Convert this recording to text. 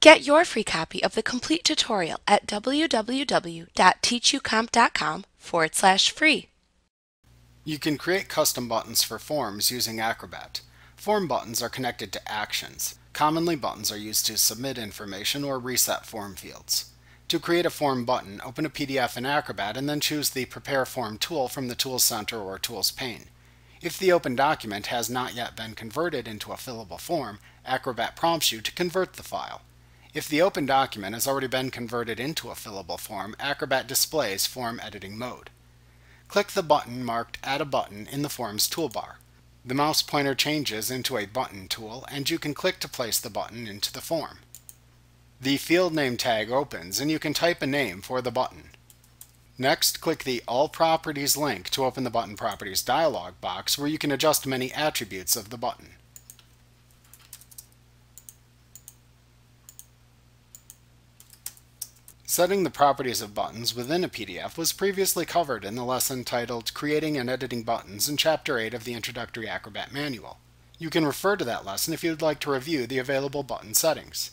Get your free copy of the complete tutorial at www.teachucomp.com forward slash free. You can create custom buttons for forms using Acrobat. Form buttons are connected to actions. Commonly buttons are used to submit information or reset form fields. To create a form button, open a PDF in Acrobat and then choose the Prepare Form tool from the Tools Center or Tools pane. If the open document has not yet been converted into a fillable form, Acrobat prompts you to convert the file. If the open document has already been converted into a fillable form, Acrobat displays Form Editing Mode. Click the button marked Add a Button in the Forms toolbar. The mouse pointer changes into a button tool and you can click to place the button into the form. The field name tag opens and you can type a name for the button. Next, click the All Properties link to open the Button Properties dialog box where you can adjust many attributes of the button. Setting the properties of buttons within a PDF was previously covered in the lesson titled Creating and Editing Buttons in Chapter 8 of the Introductory Acrobat Manual. You can refer to that lesson if you would like to review the available button settings.